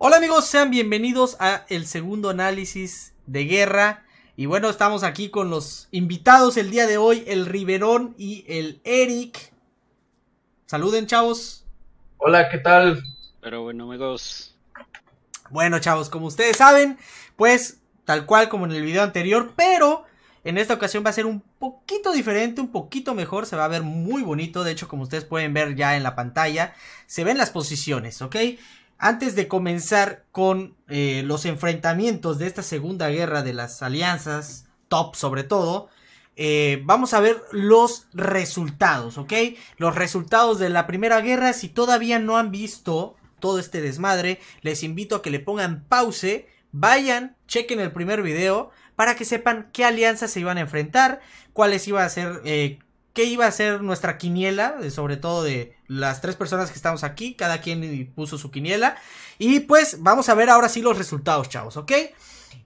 Hola amigos, sean bienvenidos a el segundo análisis de guerra. Y bueno, estamos aquí con los invitados el día de hoy, el Riverón y el Eric. Saluden, chavos. Hola, ¿qué tal? Pero bueno, amigos. Bueno, chavos, como ustedes saben, pues tal cual como en el video anterior, pero en esta ocasión va a ser un poquito diferente, un poquito mejor, se va a ver muy bonito, de hecho como ustedes pueden ver ya en la pantalla, se ven las posiciones, ¿ok? Antes de comenzar con eh, los enfrentamientos de esta segunda guerra de las alianzas, top sobre todo, eh, vamos a ver los resultados, ¿ok? Los resultados de la primera guerra, si todavía no han visto todo este desmadre, les invito a que le pongan pause, vayan, chequen el primer video, para que sepan qué alianzas se iban a enfrentar, cuáles iba a ser, eh, qué iba a ser nuestra quiniela, sobre todo de las tres personas que estamos aquí, cada quien puso su quiniela. Y pues vamos a ver ahora sí los resultados, chavos, ¿ok?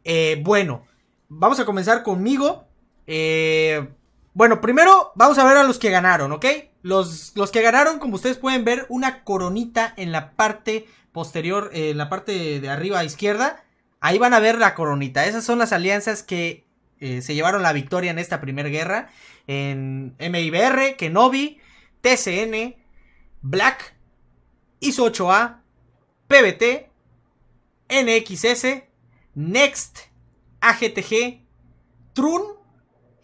Eh, bueno, vamos a comenzar conmigo. Eh, bueno, primero vamos a ver a los que ganaron, ¿ok? Los, los que ganaron, como ustedes pueden ver, una coronita en la parte posterior, en la parte de arriba a izquierda. Ahí van a ver la coronita. Esas son las alianzas que eh, se llevaron la victoria en esta primera guerra. En MIBR, Kenobi, TCN, Black, ISO 8A, PBT, NXS, Next, AGTG, Trun,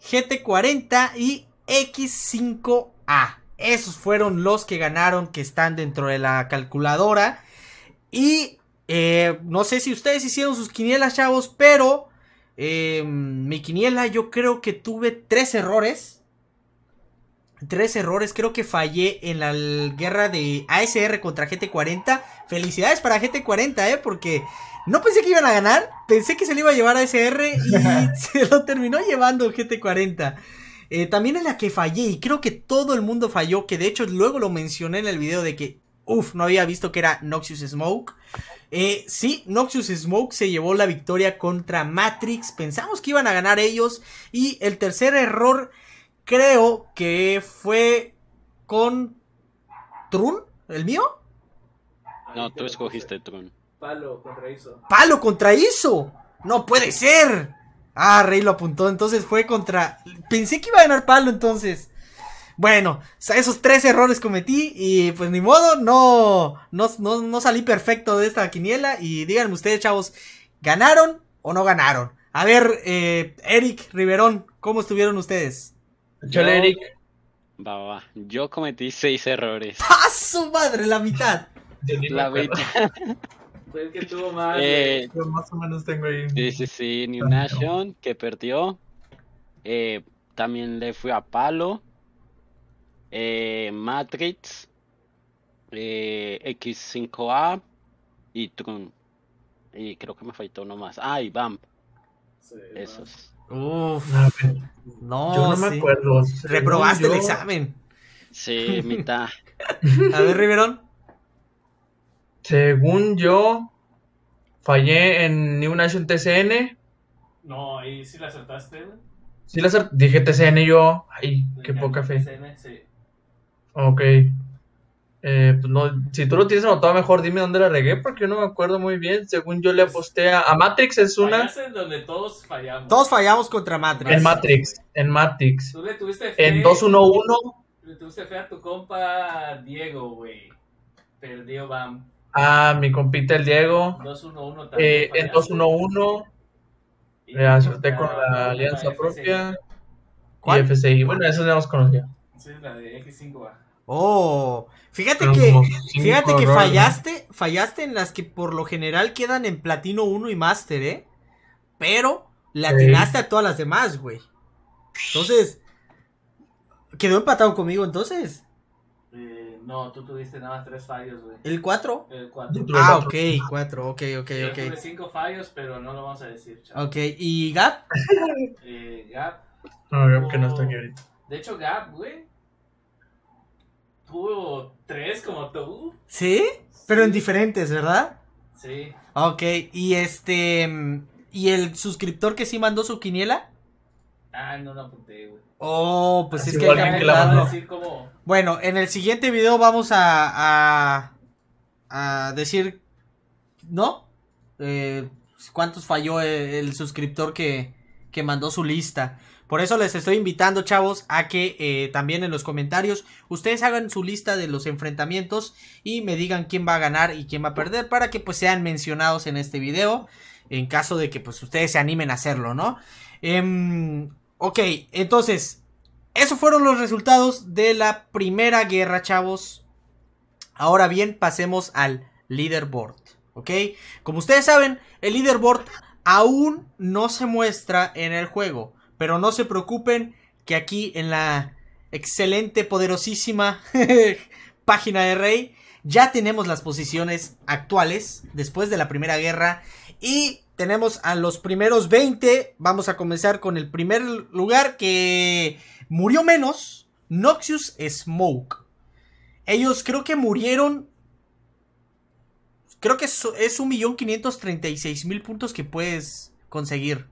GT40 y X5A. Esos fueron los que ganaron que están dentro de la calculadora. Y eh, no sé si ustedes hicieron sus quinielas, chavos, pero eh, mi quiniela yo creo que tuve tres errores. Tres errores, creo que fallé en la guerra de ASR contra GT40. Felicidades para GT40, eh, porque no pensé que iban a ganar. Pensé que se le iba a llevar a ASR y se lo terminó llevando GT40. Eh, también en la que fallé, y creo que todo el mundo falló, que de hecho luego lo mencioné en el video de que, uff, no había visto que era Noxious Smoke. Eh, sí, Noxious Smoke se llevó la victoria contra Matrix. Pensamos que iban a ganar ellos. Y el tercer error, creo que fue con Trun, el mío. No, tú escogiste Trun. Palo contra Iso. Palo contra Iso. No puede ser. Ah, Rey lo apuntó. Entonces fue contra. Pensé que iba a ganar Palo entonces. Bueno, esos tres errores cometí y pues ni modo, no, no, no, salí perfecto de esta quiniela y díganme ustedes, chavos, ¿ganaron o no ganaron? A ver, eh, Eric Riverón, ¿cómo estuvieron ustedes? Chale, Eric. Va, va, va. Yo cometí seis errores. ¡Ah, su madre! La mitad. La mitad. Fue el que tuvo más. Eh, Yo más o menos tengo ahí. sí, sí, sí. New Nation, que perdió. Eh, también le fui a Palo. Eh, Matrix. Eh, X5A. Y Trun. Y creo que me faltó uno más. Ah, y Vamp. Sí, Esos. Uf, no, yo no me acuerdo. Reprobaste el examen. Sí, mitad. A ver, Riverón. Según yo, fallé en New Nation TCN. No, ahí sí la acertaste. Sí, la acer- dije TCN yo. Ay, qué poca fe. PCN, Sí. Ok. Eh, pues no, si tú lo tienes anotado mejor, dime dónde la regué, porque yo no me acuerdo muy bien. Según yo le aposté a, a Matrix, es una. En donde todos fallamos. Todos fallamos contra Matrix. En Matrix, en Matrix. Tú le tuviste fe. En 2-1-1. Le tuviste fe a tu compa Diego, güey. Perdió Bam. A mi compita el Diego. 2-1-1 también. Eh, en fallaste. 2-1-1. Y Le acerté con la alianza propia. ¿Cuál? Y FCI. Bueno, eso ya los conocía. Sí, la de X5A. Oh, fíjate Fueron que, fíjate que fallaste, fallaste en las que por lo general quedan en platino 1 y master, ¿eh? Pero le Sí. a todas las demás, güey. Entonces, quedó empatado conmigo entonces. Eh, no, tú tuviste nada más tres fallos, güey. El 4. El 4. Tuve Ah, cuatro. ok, 4, ok, ok, Yo ok. tuve cinco fallos, pero no lo vamos a decir, chaval. Ok, ¿y Gap? Eh, Gap. No, creo que no está aquí ahorita. De hecho, Gap, güey. Tuvo tres como tú. ¿Sí? Pero en diferentes, ¿verdad? Sí. Ok, y este... mm, ¿Y el suscriptor que sí mandó su quiniela? Ah, no lo apunté, güey. Oh, pues Es es que hay que la decir como. Bueno, en el siguiente video vamos a, a, a decir ¿no? Eh, ¿Cuántos falló el, el suscriptor que, que mandó su lista? Por eso les estoy invitando, chavos, a que eh, también en los comentarios ustedes hagan su lista de los enfrentamientos y me digan quién va a ganar y quién va a perder para que pues sean mencionados en este video en caso de que pues ustedes se animen a hacerlo, ¿no? Em, ok, entonces, esos fueron los resultados de la primera guerra, chavos. Ahora bien, pasemos al leaderboard, ¿ok? Como ustedes saben, el leaderboard aún no se muestra en el juego. Pero no se preocupen que aquí en la excelente, poderosísima página de Rey ya tenemos las posiciones actuales después de la Primera Guerra y tenemos a los primeros 20. Vamos a comenzar con el primer lugar que murió menos, Noxious Smoke. Ellos creo que murieron Creo que es, es 1.536.000 puntos que puedes conseguir.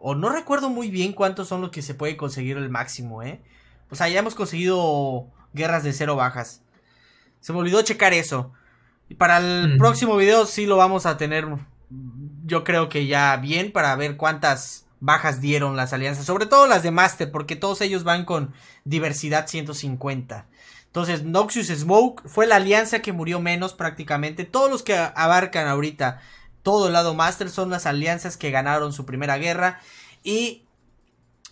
O no recuerdo muy bien cuántos son los que se puede conseguir el máximo, ¿eh? O sea, ya hemos conseguido guerras de cero bajas. Se me olvidó checar eso. Y para el Mm. próximo video sí lo vamos a tener, yo creo que ya bien, para ver cuántas bajas dieron las alianzas. Sobre todo las de Master, porque todos ellos van con diversidad 150. Entonces, Noxious Smoke fue la alianza que murió menos prácticamente. Todos los que abarcan ahorita todo el lado Master son las alianzas que ganaron su primera guerra. Y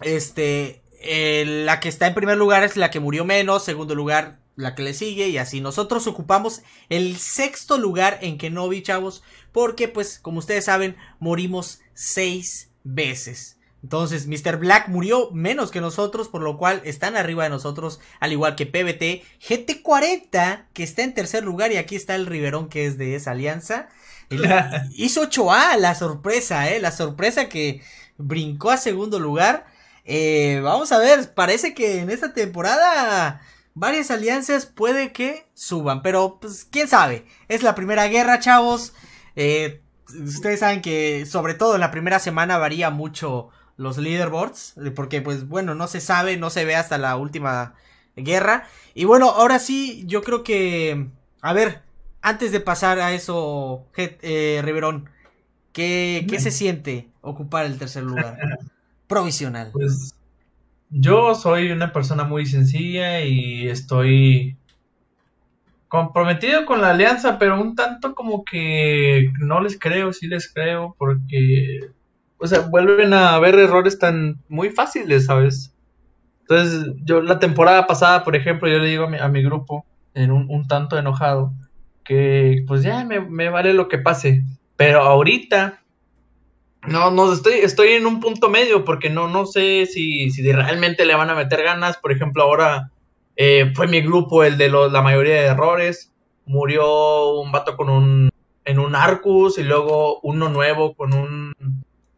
este, eh, la que está en primer lugar es la que murió menos. Segundo lugar, la que le sigue. Y así nosotros ocupamos el sexto lugar en Kenobi, chavos. Porque, pues, como ustedes saben, morimos seis veces. Entonces, Mr. Black murió menos que nosotros, por lo cual están arriba de nosotros, al igual que PBT. GT40, que está en tercer lugar, y aquí está el Riverón, que es de esa alianza. Hizo 8A, la sorpresa, ¿eh? La sorpresa que brincó a segundo lugar. Eh, vamos a ver, parece que en esta temporada varias alianzas puede que suban, pero pues quién sabe. Es la primera guerra, chavos. Eh, ustedes saben que sobre todo en la primera semana varía mucho los leaderboards, porque pues bueno, no se sabe, no se ve hasta la última guerra. Y bueno, ahora sí, yo creo que... A ver, antes de pasar a eso, eh, Riverón, ¿qué, ¿qué se siente ocupar el tercer lugar? Provisional. Pues yo soy una persona muy sencilla y estoy comprometido con la alianza, pero un tanto como que no les creo, sí les creo, porque, o sea, vuelven a haber errores tan muy fáciles, ¿sabes? Entonces, yo la temporada pasada, por ejemplo, yo le digo a mi, grupo, en un, un tanto enojado, que pues ya me, me vale lo que pase, pero ahorita no, no, estoy, estoy en un punto medio porque no, no sé si, si realmente le van a meter ganas. Por ejemplo, ahora eh, fue mi grupo el de los- la mayoría de errores. Murió un vato con un, en un Arcus y luego uno nuevo con un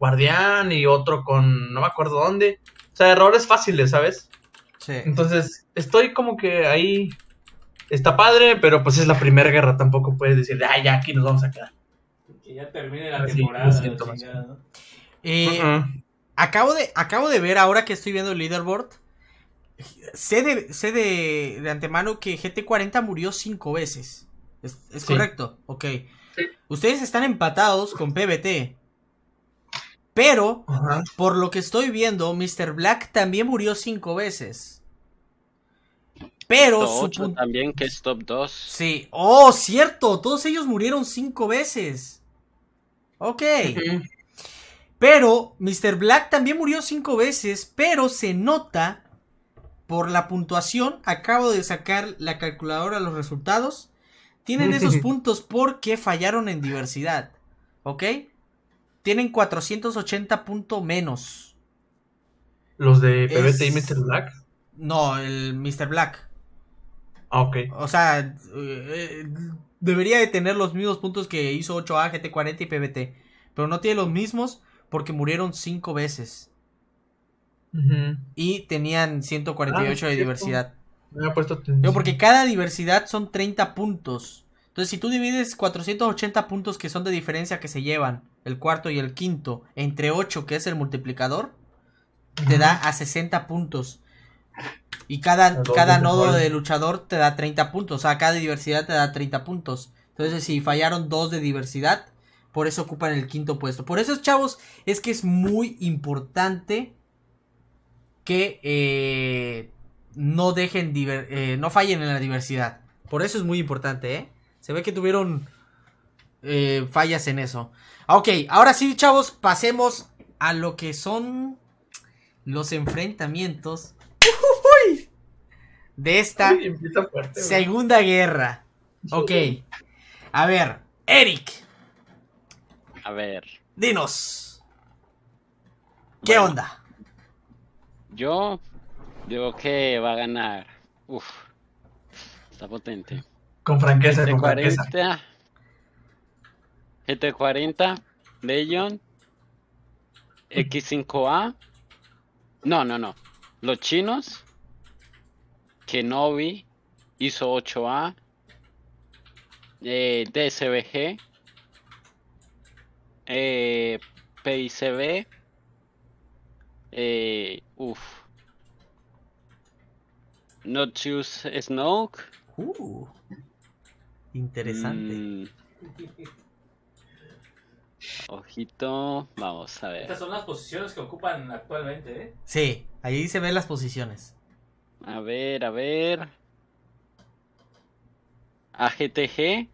guardián y otro con no me acuerdo dónde. O sea, errores fáciles, ¿sabes? Sí. Entonces, estoy como que ahí está padre, pero pues es la primera guerra. Tampoco puedes decir, ah, ya aquí nos vamos a quedar. Que ya termine la Así, temporada. la más chingada, ¿no? Eh, Uh-uh. acabo, de, acabo de ver ahora que estoy viendo el leaderboard. Sé de, sé de, de antemano que GT40 murió cinco veces. ¿Es, es Sí. correcto? Ok. Sí. Ustedes están empatados con PBT. Pero, por lo que estoy viendo, Mr. Black también murió cinco veces. Pero su también, que es top 2. Sí. Oh, cierto. Todos ellos murieron cinco veces. Ok. Pero Mr. Black también murió cinco veces, pero se nota por la puntuación. Acabo de sacar la calculadora los resultados. Tienen esos puntos porque fallaron en diversidad. ¿Ok? Tienen 480 puntos menos. Los de PBT y Mr. Black. No, el Mr. Black. Ah, ok. O sea, eh, eh, debería de tener los mismos puntos que hizo 8A, GT40 y PBT. Pero no tiene los mismos porque murieron cinco veces. Ujú. Y tenían 148 Ah, de diversidad. Me había puesto. Digo, porque cada diversidad son 30 puntos. Entonces, si tú divides 480 puntos que son de diferencia que se llevan, el cuarto y el quinto, entre 8, que es el multiplicador, te da a 60 puntos. Y cada, cada nodo de luchador te da 30 puntos. O sea, cada diversidad te da 30 puntos. Entonces, si fallaron dos de diversidad, por eso ocupan el quinto puesto. Por eso, chavos, es que es muy importante que eh, no dejen, eh, no fallen en la diversidad. Por eso es muy importante, ¿eh? Se ve que tuvieron eh, fallas en eso. Ok, ahora sí, chavos, pasemos a lo que son los enfrentamientos de esta Uy, fuerte, segunda guerra. Ok, a ver, Eric, A ver, dinos. ¿Qué Bueno. onda? yo digo que va a ganar. Uf, está potente. Con franqueza, con franqueza. GT40, GT40, Legion, X5A. No, no, no. Los chinos, Kenobi, ISO 8A, eh, DSBG, eh, PICB, eh, uf. Not Choose Snoke. Uh, interesante. Mm. Ojito, vamos a ver. Estas son las posiciones que ocupan actualmente, ¿eh? Sí, ahí se ven las posiciones. A ver, a ver. AGTG,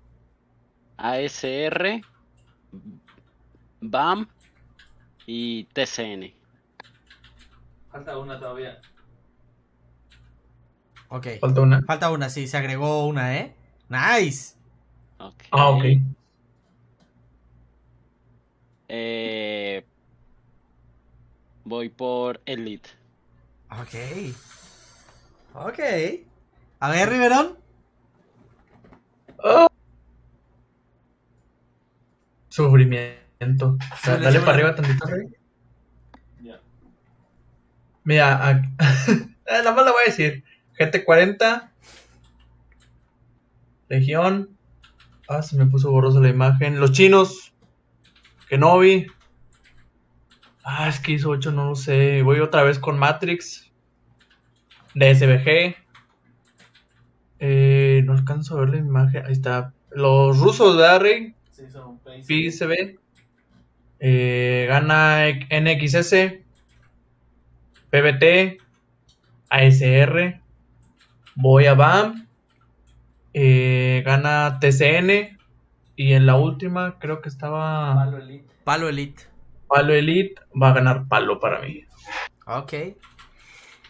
ASR, BAM y TCN. Falta una todavía. Ok. Falta una. Falta una, sí, se agregó una, ¿eh? Nice. Ok. Ah, ok. Eh, voy por Elite. Ok. Ok. A ver, Riverón. Oh. Sufrimiento. Dale para arriba tantito, Rey. Ya. Mira, a- eh, nada más la voy a decir. GT40. Legión. Ah, se me puso borrosa la imagen. Los chinos. Kenobi. Ah, es que hizo 8, no lo sé. Voy otra vez con Matrix. DSBG. Eh, no alcanzo a ver la imagen. Ahí está. Los rusos, ¿verdad? Sí, son. PCB. Eh, gana NXS. PBT. ASR. Voy a BAM. eh, gana TCN. Y en la última creo que estaba Elite. Palo Elite. Palo Elite. Va a ganar Palo para mí. Ok.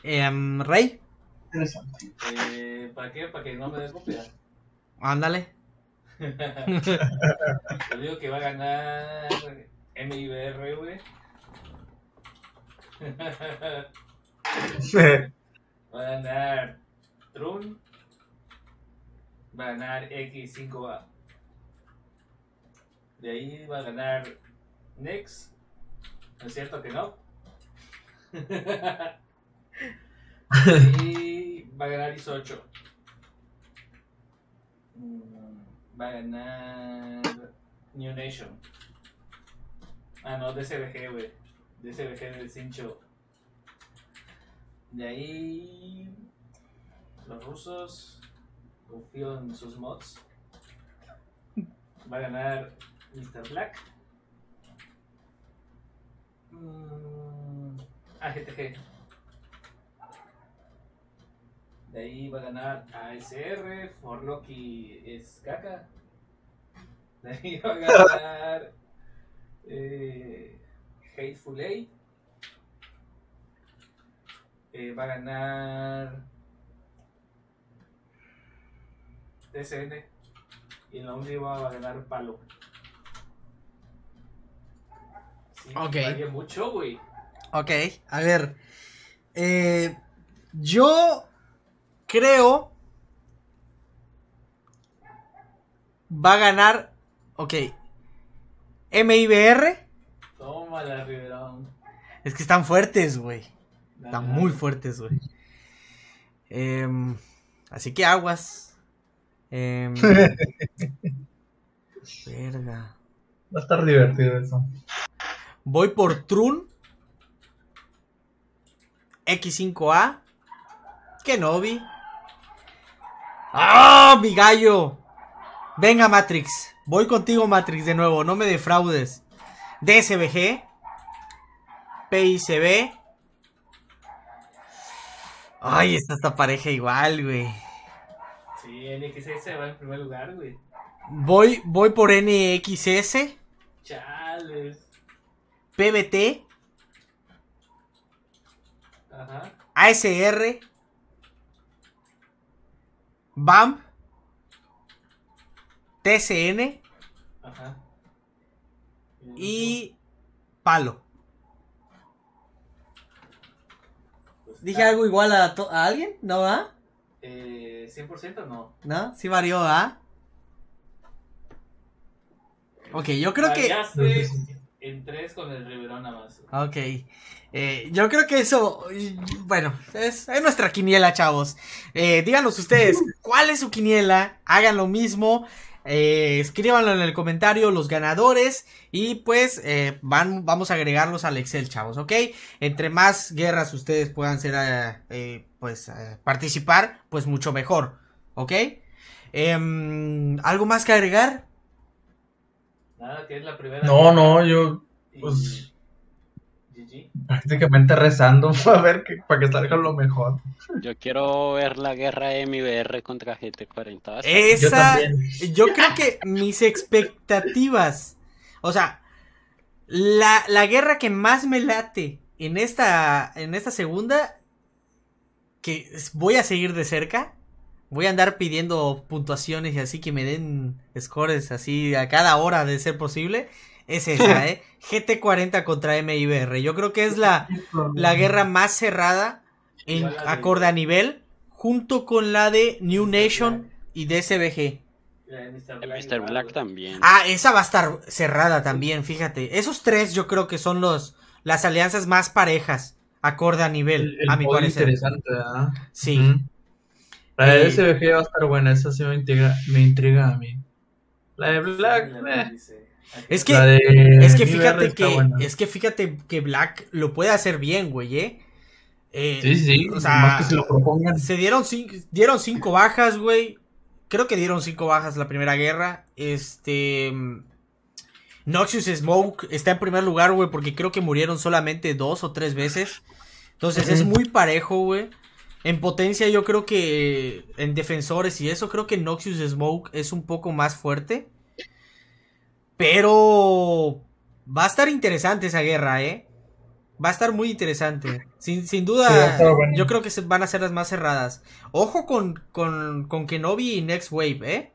Em, Rey. Interesante. Eh, ¿Para qué? Para que no me des copia. Ándale. Yo digo que va a ganar MIBR, güey. Va a ganar Trun. Va a ganar X5A. De ahí va a ganar Nex. ¿No es cierto que no? y va a ganar ISO 8. Mm, Va a ganar New Nation. Ah, no, DSBG, güey. DSBG del Cincho. De ahí. Los rusos. Confío en sus mods. Va a ganar Mr. Black. Mm, AGTG. De ahí va a ganar ASR. Forlocky es caca. De ahí va a ganar. eh, Hateful Eight. Eh, va a ganar TCN y en la última va a ganar Palo. Sí, Ok. varía mucho, güey. Ok, a ver. Eh, yo creo. Va a ganar. Ok. MIBR. Tómala, Riverón. Es que están fuertes, güey. Están muy fuertes, güey. Em, así que aguas. Em, verga. Va a estar divertido eso. Voy por Trun. X5A. Kenobi. ¡Ah! ¡Mi gallo! Venga, Matrix. Voy contigo, Matrix, de nuevo. No me defraudes. DSBG. PICB. Ay, esta está pareja igual, güey. Sí, NXS va en primer lugar, güey. Voy, voy por NXS. Chales. PBT. Ajá. ASR. BAM. TCN. Ajá. Y Palo. Pues ¿Dije está- algo igual a, to- a alguien? ¿No, ah? Eh, 100% no. ¿No? Sí varió, ¿ah? Ok, yo creo que... En tres con el Riverón más. Ok. Eh, yo creo que eso, bueno, es, es nuestra quiniela, chavos. Eh, díganos ustedes, ¿cuál es su quiniela? Hagan lo mismo. eh, escríbanlo en el comentario los ganadores y pues eh, van, vamos a agregarlos al Excel, chavos, ¿ok? Entre más guerras ustedes puedan ser, eh, eh, pues, eh, participar, pues mucho mejor, ¿ok? Em, ¿Algo más que agregar? Nada, que es la primera. No, no, yo Y- pues- prácticamente rezando para ver que, para que salga lo mejor. Yo quiero ver la guerra MBR contra GT40. ¿vas? Yo Esa, también. yo creo que mis expectativas, o sea, la, la guerra que más me late en esta, en esta segunda, que voy a seguir de cerca, voy a andar pidiendo puntuaciones y así que me den scores así a cada hora de ser posible, es esa, ¿eh? GT40 contra MIBR. Yo creo que es la, la guerra más cerrada en acorde a nivel, junto con la de New Nation y DSBG. Mr. El Black, también. Ah, esa va a estar cerrada también, fíjate. Esos tres yo creo que son los las alianzas más parejas, acorde a nivel, El, el a mi parecer. interesante, ¿verdad? Sí. La de SBG va a estar buena, esa sí me intriga, me intriga a mí. La de Black, Sí, eh. Es que- La de Es que fíjate que buena. es que fíjate que Black lo puede hacer bien, güey, ¿eh? Eh, Sí, sí, o sea, más que se lo propongan. Se dieron cinco, dieron cinco bajas, güey. Creo que dieron cinco bajas la primera guerra. Este. mm, Noxious Smoke está en primer lugar, güey, porque creo que murieron solamente dos o tres veces. Entonces es muy parejo, güey. En potencia, yo creo que en defensores y eso, creo que Noxious Smoke es un poco más fuerte. Pero va a estar interesante esa guerra, ¿eh? Va a estar muy interesante. Sin, sin duda, Sí, bueno. yo creo que se van a ser las más cerradas. Ojo con, con, con Kenobi y Next Wave, ¿eh?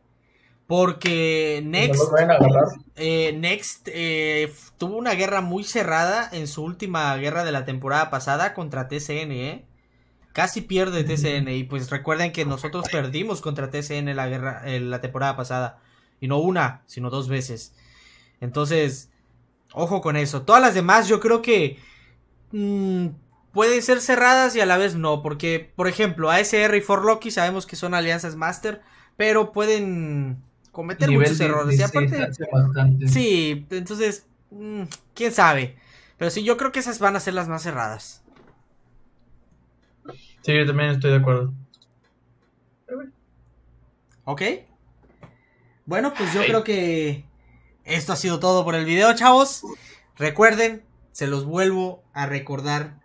Porque Next, eh, Next eh, tuvo una guerra muy cerrada en su última guerra de la temporada pasada contra TCN, ¿eh? Casi pierde TCN y pues recuerden que nosotros perdimos contra TCN la guerra eh, la temporada pasada y no una, sino dos veces. Entonces, ojo con eso. Todas las demás yo creo que mm, pueden ser cerradas y a la vez no, porque por ejemplo, ASR y Forlocky sabemos que son alianzas master, pero pueden cometer Nivel muchos de- errores. de y aparte. Sí, entonces, mm, quién sabe. Pero sí, yo creo que esas van a ser las más cerradas. Sí, yo también estoy de acuerdo. ¿Ok? Bueno, pues yo creo que esto ha sido todo por el video, chavos. Recuerden, se los vuelvo a recordar.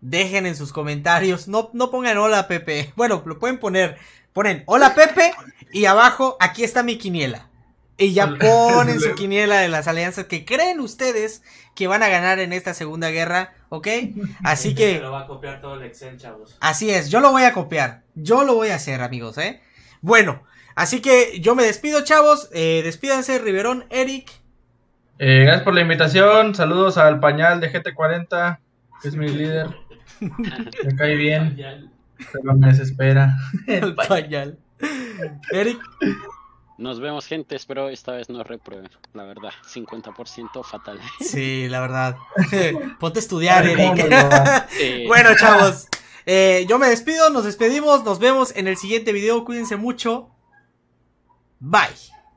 Dejen en sus comentarios. No, no pongan hola Pepe. Bueno, lo pueden poner. Ponen hola Pepe y abajo aquí está mi quiniela. Y ya ponen su quiniela de las alianzas que creen ustedes que van a ganar en esta segunda guerra, ¿ok? Así Se que lo va a copiar todo el Excel, chavos. Así es, yo lo voy a copiar. Yo lo voy a hacer, amigos, ¿eh? Bueno, así que yo me despido, chavos. Eh, despídanse, Riverón, Eric. Eh, gracias por la invitación. Saludos al pañal de GT40, que es mi líder. Me cae bien, pero me desespera. El pañal. Eric. Nos vemos, gente. Espero esta vez no reprueben. La verdad, 50% fatal. Sí, la verdad. Ponte a estudiar, Eric. Sí. bueno, chavos. eh, yo me despido, nos despedimos. Nos vemos en el siguiente video. Cuídense mucho. Bye.